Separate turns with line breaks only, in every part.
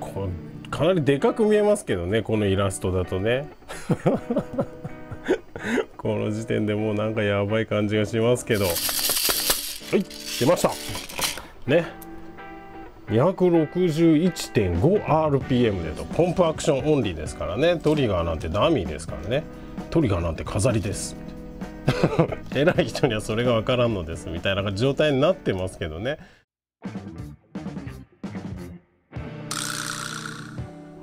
こかなりでかく見えますけどねこのイラストだとね。この時点でもうなんかやばい感じがしますけど。はい出ました。ね。261.5rpm でと。ポンプアクションオンリーですからね。トリガーなんてダミーですからね。トリガーなんて飾りです。偉い人にはそれが分からんのですみたいな状態になってますけどね。は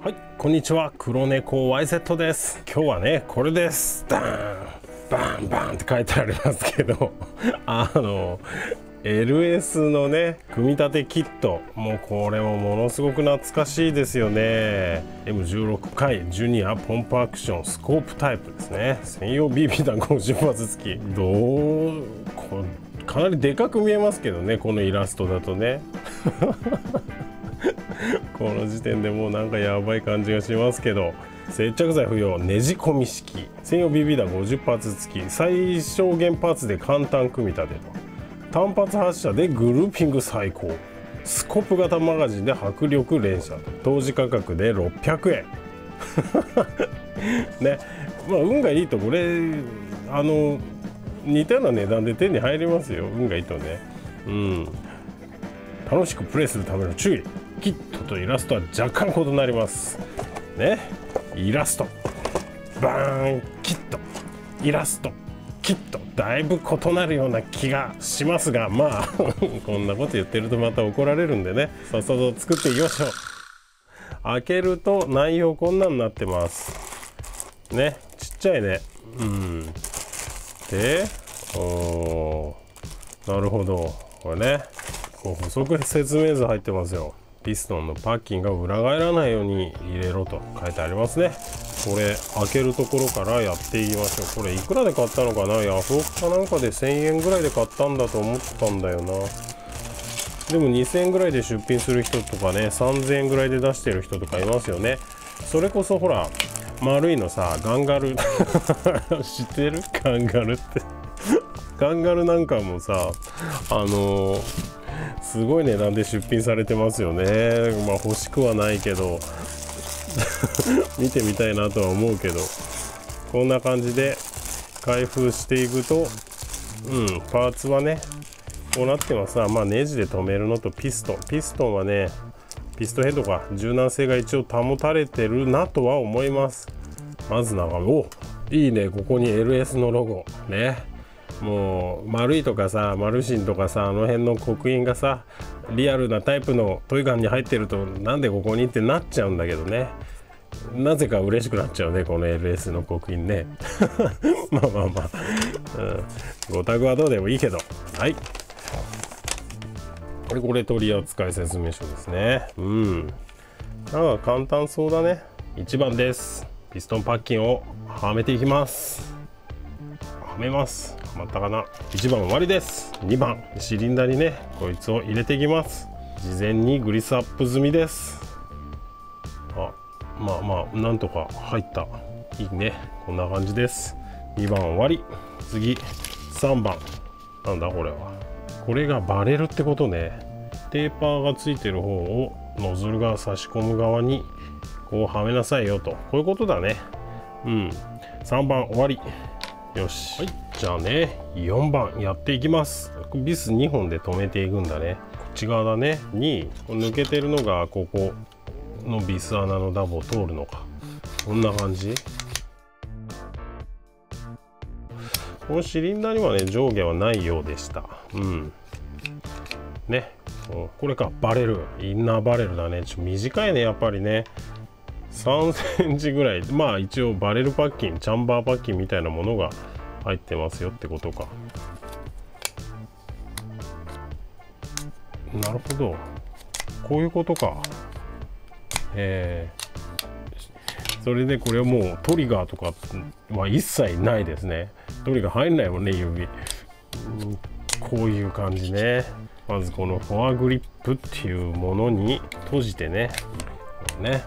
いこんにちは。黒猫 YZ です。今日はねこれです。ダーンバンバンって書いてありますけど あの LS のね組み立てキット。もうこれもものすごく懐かしいですよね。M16 回ジュニアポンプアクションスコープタイプですね。専用 BB 弾50発付き。どうこかなりでかく見えますけどねこのイラストだとね。この時点でもうなんかやばい感じがしますけど。接着剤不要ねじ込み式。専用 BB 弾50発付き。最小限パーツで簡単組み立てと。単発発射でグルーピング最高。スコップ型マガジンで迫力連射と。当時価格で600円。ね。まあ運がいいとこれあの似たような値段で手に入りますよ運がいいとね。うん。楽しくプレイするための注意キットとイラストは若干異なります。ね。イラスト。バーンキット。イラスト。きっとだいぶ異なるような気がしますがまあ こんなこと言ってるとまた怒られるんでね。さっさと作っていきましょう。開けると内容こんなになってます。ね。ちっちゃいね。うん。でおなるほど。これね。こう補足説明図入ってますよ。ピストンのパッキンが裏返らないように入れろと書いてありますね。これ開けるところからやっていきましょう。これいくらで買ったのかな？ヤフオクかなんかで1000円ぐらいで買ったんだと思ったんだよな。でも2000円ぐらいで出品する人とかね3000円ぐらいで出してる人とかいますよね。それこそほら丸いのさガンガル。知ってる？ガンガルって。ガンガルなんかもさあのー、すごい値段で出品されてますよね。まあ欲しくはないけど。見てみたいなとは思うけど。こんな感じで開封していくとうんパーツはねこうなってます。まあネジで留めるのとピスト。ンピストンはねピストヘッドが柔軟性が一応保たれてるなとは思います。まず眺めおいいね。ここに LS のロゴ。ね。もう丸いとかさマルシンとかさあの辺の刻印がさリアルなタイプのトイガンに入ってるとなんでここにってなっちゃうんだけどね。なぜか嬉しくなっちゃうねこの LS の刻印ね。まあまあまあ、うん、ごタグはどうでもいいけど。はい。これこれ取扱説明書ですね。うん。なんか簡単そうだね。1番です。ピストンパッキンをはめていきます。はめます。はまったかな。1番終わりです。2番。シリンダーにねこいつを入れていきます。事前にグリスアップ済みです。あまあまあなんとか入った。いいね。こんな感じです。2番終わり。次3番。なんだこれは。これがバレるってことね。テーパーがついてる方をノズルが差し込む側にこうはめなさいよと。こういうことだね。うん。3番終わり。よし、はい、じゃあね4番やっていきます。ビス2本で止めていくんだね。こっち側だね。に抜けてるのがここのビス穴のダボを通るのか。こんな感じ。このシリンダーにはね上下はないようでした。うんね。これかバレルインナーバレルだね。ちょ短いねやっぱりね。3センチぐらい。まあ一応バレルパッキンチャンバーパッキンみたいなものが入ってますよってことか。なるほど。こういうことか。えー、それでこれはもうトリガーとかは一切ないですね。トリガー入んないもんね指、こういう感じね。まずこのフォアグリップっていうものに閉じてねね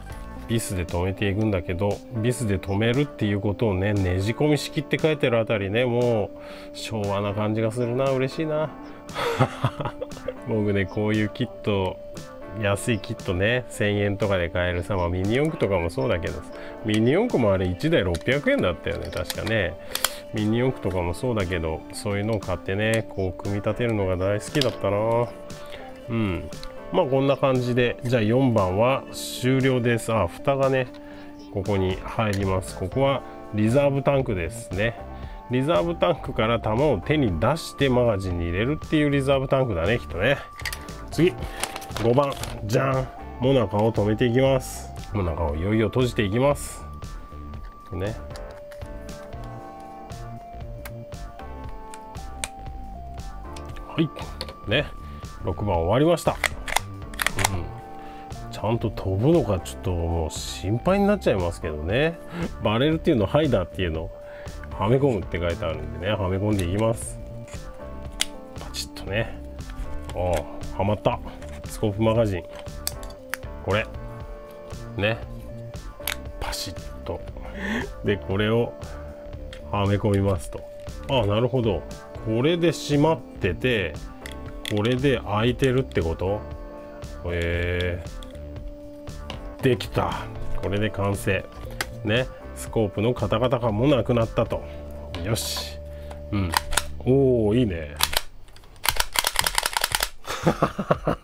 ビスで止めていくんだけどビスで止めるっていうことをねねじ込み式って書いてるあたりねもう昭和な感じがするな嬉しいな。僕ねこういうキット安いキットね1000円とかで買えるさ、まあ、ミニ四駆とかもそうだけどミニ四駆もあれ1台600円だったよね確かね。ミニ四駆とかもそうだけどそういうのを買ってねこう組み立てるのが大好きだったな。うん。まあこんな感じでじゃあ4番は終了です。あ蓋がねここに入ります。ここはリザーブタンクですね。リザーブタンクから弾を手に出してマガジンに入れるっていうリザーブタンクだねきっとね。次。5番。じゃん。モナカを止めていきます。モナカをいよいよ閉じていきます。ね。はい。ね。6番終わりました、うん、ちゃんと飛ぶのかちょっともう心配になっちゃいますけどね。バレルっていうのハイダーっていうの。はめ込むって書いてあるんでね。はめ込んでいきます。パチッとね。ああはまった。スコープマガジン。これ。ね。パシッと。でこれをはめ込みますと。ああなるほど。これで閉まっててこれで開いてるってこと？え。ー、できた。これで完成。ね。スコープのカタカタ感もなくなったと。よし。うん。おおいいね。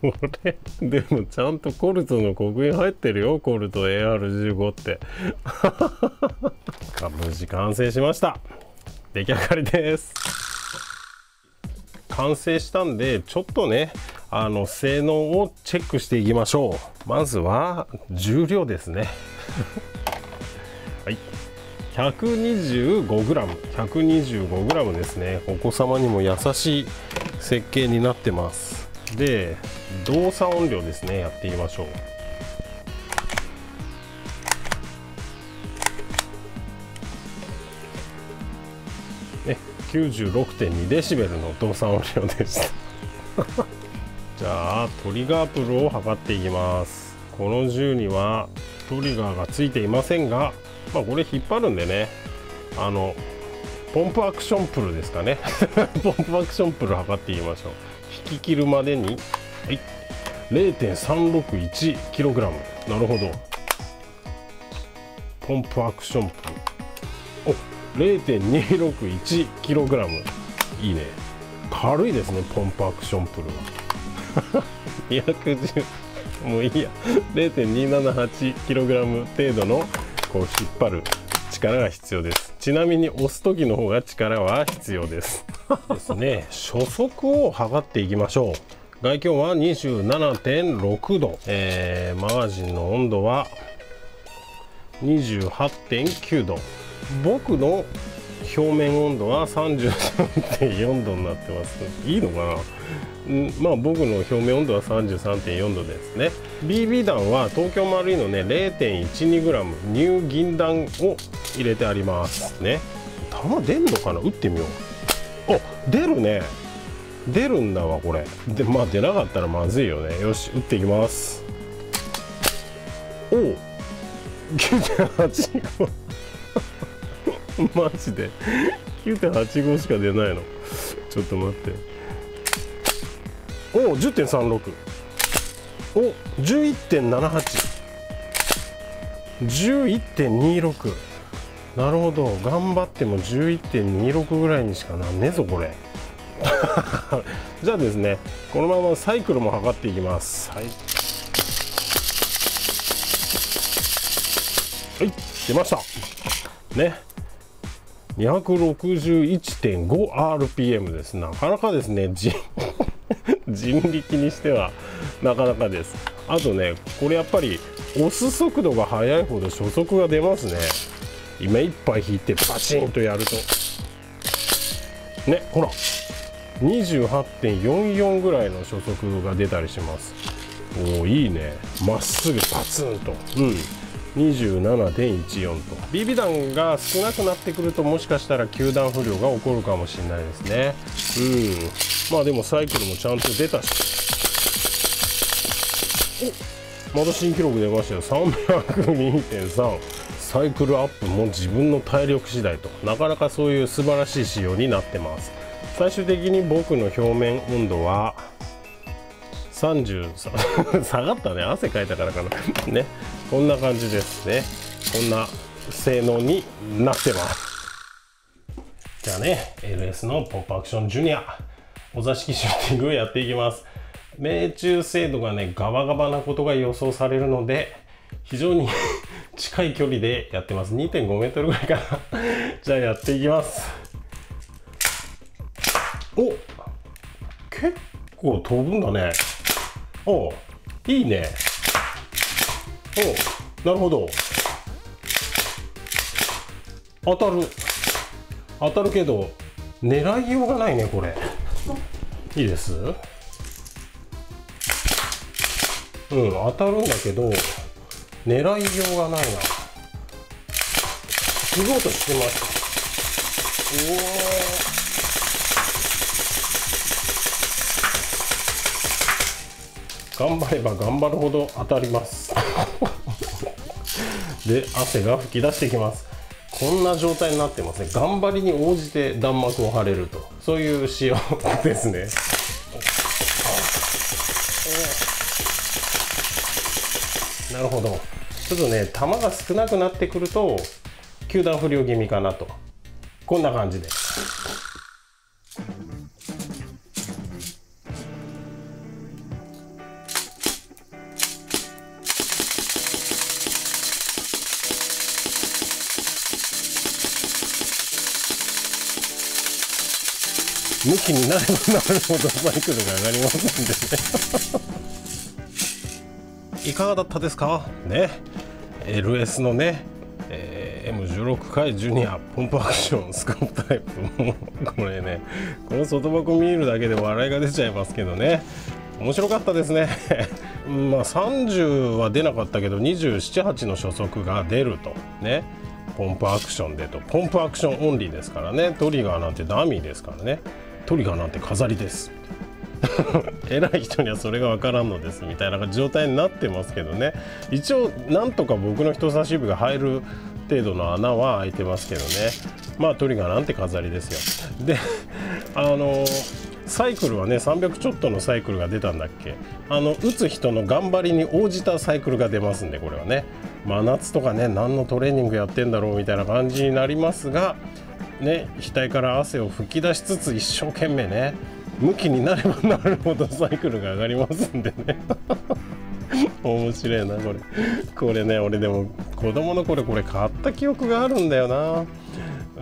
これでもちゃんとコルトの刻印入ってるよ。コルト AR15 って。無事完成しました。出来上がりです。完成したんでちょっとねあの性能をチェックしていきましょう。まずは重量ですね。はい。125g125g ですね。お子様にも優しい設計になってます。で動作音量ですね。やってみましょう。96.2デシベルの動作音量ですじゃあトリガープルを測っていきます。この銃にはトリガーがついていませんがまあこれ引っ張るんでね。あのポンプアクションプルですかね。ポンプアクションプル測っていきましょう。引き切るまでにはい。0.361kg なるほど。ポンプアクションプル。おっ。0.261kg いいね。軽いですねポンプアクションプルは。210もういいや。0.278kg 程度のこう引っ張る力が必要です。ちなみに押す時の方が力は必要です。ですね。初速を測っていきましょう。外気温は27.6度、えー、マガジンの温度は28.9度。僕の表面温度は33.4度になってます。いいのかな？まあ僕の表面温度は33.4度ですね。BB 弾は東京マルイのね 0.12g 乳銀弾を入れてありますね。弾出んのかな？打ってみよう。あ出るね。出るんだわこれ。でまあ出なかったらまずいよね。よし打っていきます。おお9.8 マジで。9.85しか出ないの。ちょっと待って。おお10.36お11.78 11.26なるほど。頑張っても11.26ぐらいにしかなんねえぞこれ。じゃあですねこのままサイクルも測っていきます。はい、はい、出ました。ね 261.5rpm です。なかなかですね。人力にしてはなかなかです。あとねこれやっぱり押す速度が速いほど初速が出ますね。今いっぱい引いてバチンとやると。ねほら。28.44ぐらいの初速が出たりします。おおいいね。まっすぐパツンと。うん。27.14と。BB 弾が少なくなってくるともしかしたら球団不良が起こるかもしれないですね。うん。まあでもサイクルもちゃんと出たし。また新記録出ましたよ。302.3サイクルアップも自分の体力次第と。なかなかそういう素晴らしい仕様になってます。最終的に僕の表面温度は30 下がったね。汗かいたからかな。ね。こんな感じですね。こんな性能になってます。じゃあね LS のポップアクションジュニアお座敷シューティングをやっていきます。命中精度がねガバガバなことが予想されるので非常に 近い距離でやってます。2.5メートルぐらいかな。じゃあやっていきます。お結構飛ぶんだね。おいいね。おなるほど。当たる。当たるけど狙いようがないねこれ。いいです。うん当たるんだけど狙いようがないな。すごい音してます。おお頑張れば頑張るほど当たります。で汗が噴き出してきます。こんな状態になってますね頑張りに応じて弾幕を貼れると。そういう仕様ですね。なるほど。ちょっとね球が少なくなってくると球団不良気味かなと。こんな感じで。す向きになればなるほどサイクルが上がりますんでね いかがだったですか？ね。LS のね、えー、M16 回ジュニアポンプアクションスコープタイプ。も これねこの外箱見るだけで笑いが出ちゃいますけどね。面白かったですね。まあ30は出なかったけど278の初速が出ると。ね。ポンプアクションでと。ポンプアクションオンリーですからね。トリガーなんてダミーですからね。トリガーなんて飾りです。偉い人にはそれが分からんのですみたいな状態になってますけどね。一応なんとか僕の人差し指が入る程度の穴は開いてますけどね。まあトリガーなんて飾りですよ。であのサイクルはね300ちょっとのサイクルが出たんだっけ。あの打つ人の頑張りに応じたサイクルが出ますんでこれはね。真夏とかね何のトレーニングやってんだろうみたいな感じになりますがね額から汗を噴き出しつつ一生懸命ね向きになればなるほどサイクルが上がりますんでね。面白いなこれ。これね俺でも子供の頃これ買った記憶があるんだよな。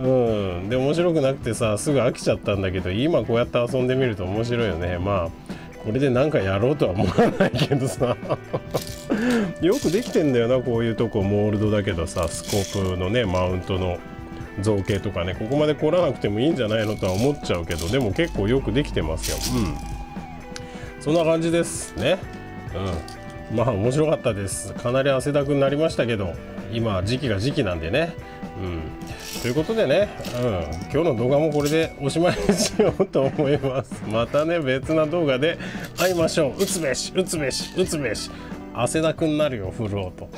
うん。で面白くなくてさすぐ飽きちゃったんだけど今こうやって遊んでみると面白いよね。まあこれで何かやろうとは思わないけどさ。よくできてんだよなこういうとこ。モールドだけどさスコープのねマウントの。造形とかねここまで凝らなくてもいいんじゃないのとは思っちゃうけどでも結構よくできてますよ。うん。そんな感じですね。うん。まあ面白かったです。かなり汗だくになりましたけど今時期が時期なんでね。うん。ということでね、うん、今日の動画もこれでおしまいにしようと思います。またね別な動画で会いましょう。打つべし打つべし打つべし。汗だくになるよフルオート